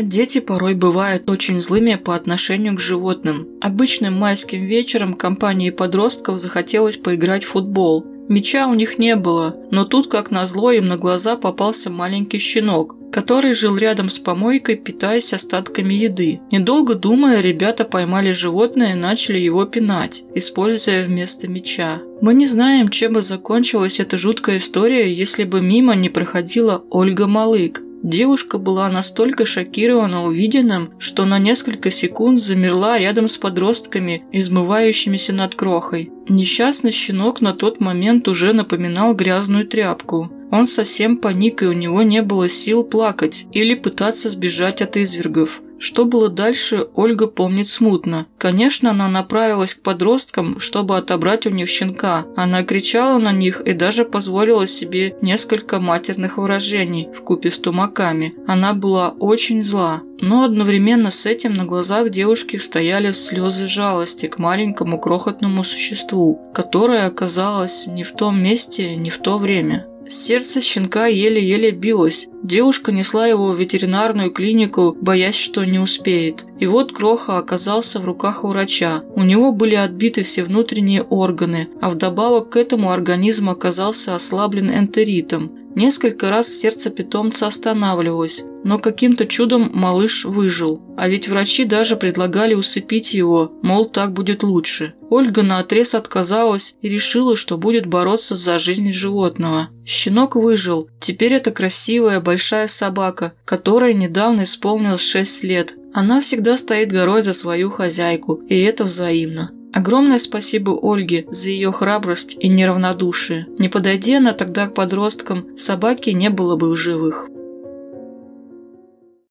Дети порой бывают очень злыми по отношению к животным. Обычным майским вечером компании подростков захотелось поиграть в футбол. Меча у них не было, но тут, как назло, им на глаза попался маленький щенок, который жил рядом с помойкой, питаясь остатками еды. Недолго думая, ребята поймали животное и начали его пинать, используя вместо меча. Мы не знаем, чем бы закончилась эта жуткая история, если бы мимо не проходила Ольга Малык, Девушка была настолько шокирована увиденным, что на несколько секунд замерла рядом с подростками, измывающимися над крохой. Несчастный щенок на тот момент уже напоминал грязную тряпку. Он совсем паник, и у него не было сил плакать или пытаться сбежать от извергов. Что было дальше, Ольга помнит смутно. Конечно, она направилась к подросткам, чтобы отобрать у них щенка. Она кричала на них и даже позволила себе несколько матерных выражений в купе с тумаками. Она была очень зла. Но одновременно с этим на глазах девушки стояли слезы жалости к маленькому крохотному существу, которое оказалось не в том месте, не в то время. Сердце щенка еле-еле билось. Девушка несла его в ветеринарную клинику, боясь, что не успеет. И вот Кроха оказался в руках у врача. У него были отбиты все внутренние органы, а вдобавок к этому организм оказался ослаблен энтеритом. Несколько раз сердце питомца останавливалось, но каким-то чудом малыш выжил. А ведь врачи даже предлагали усыпить его, мол, так будет лучше. Ольга наотрез отказалась и решила, что будет бороться за жизнь животного. Щенок выжил. Теперь это красивая большая собака, которой недавно исполнилось 6 лет. Она всегда стоит горой за свою хозяйку, и это взаимно. Огромное спасибо Ольге за ее храбрость и неравнодушие. Не подойди она тогда к подросткам, собаки не было бы в живых.